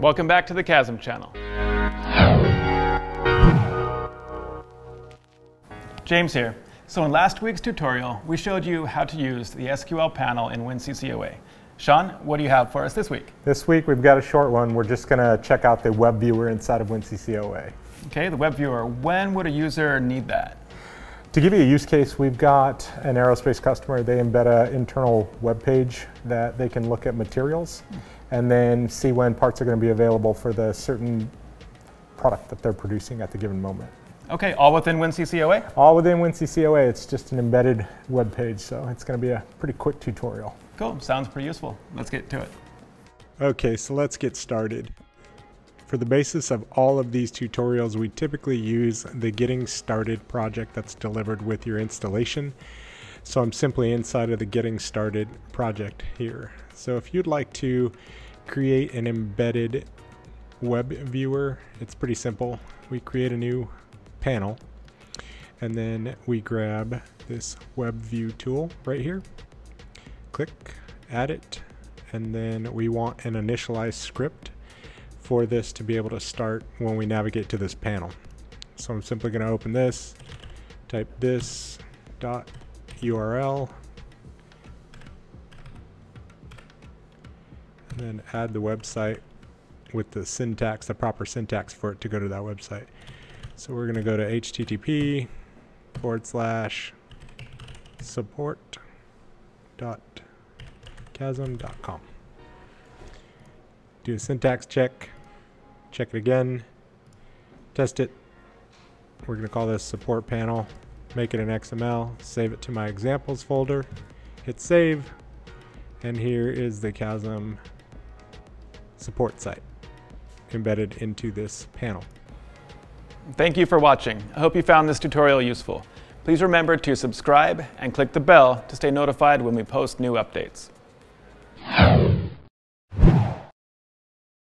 Welcome back to the KAASM channel. James here. So in last week's tutorial, we showed you how to use the SQL panel in WinCC OA. Sean, what do you have for us this week? This week we've got a short one. We're just going to check out the web viewer inside of WinCC OA. Okay, the web viewer. When would a user need that? To give you a use case, we've got an aerospace customer. They embed an internal web page that they can look at materials and then see when parts are going to be available for the certain product that they're producing at the given moment. Okay, all within WinCC OA? All within WinCC OA. It's just an embedded web page, so it's going to be a pretty quick tutorial. Cool, sounds pretty useful. Let's get to it. Okay, so let's get started. For the basis of all of these tutorials, we typically use the Getting Started project that's delivered with your installation. So I'm simply inside of the Getting Started project here. So if you'd like to create an embedded web viewer, it's pretty simple. We create a new panel and then we grab this web view tool right here, click, add it, and then we want an initialized script for this to be able to start when we navigate to this panel. So I'm simply going to open this, type this dot URL, and then add the website with the syntax, the proper syntax for it to go to that website. So we're going to go to http forward slash support dot kaasm dot com. Do a syntax check check it again, test it. We're going to call this support panel, make it an XML, save it to my examples folder, hit save, and here is the KAASM support site embedded into this panel. Thank you for watching. I hope you found this tutorial useful. Please remember to subscribe and click the bell to stay notified when we post new updates.